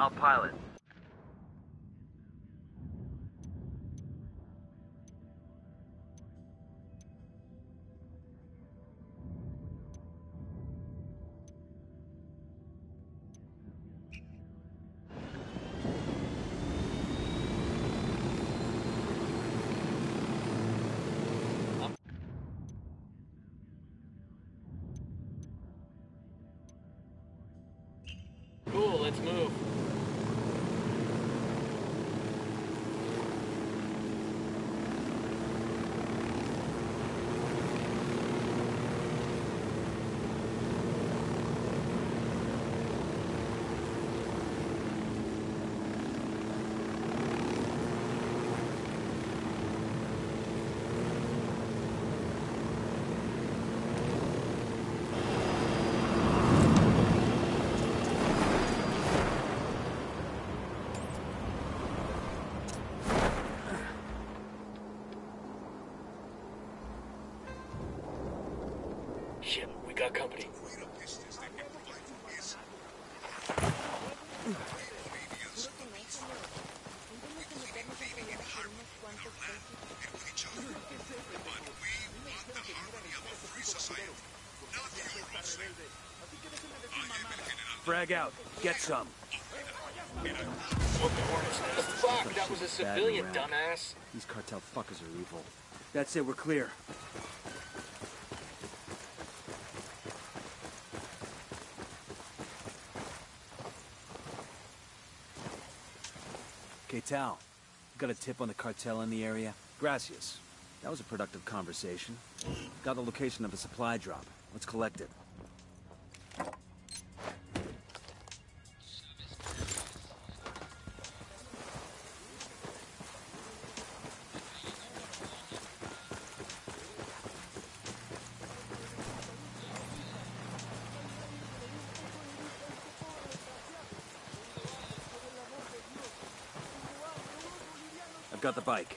I'll pilot. Cool, let's move. Shit, we got company. Frag out. Get some. Fuck, that was a civilian, dumbass. These cartel fuckers are evil. That's it, we're clear. Tal, got a tip on the cartel in the area? Gracias. That was a productive conversation. Got the location of a supply drop. Let's collect it. Got the bike.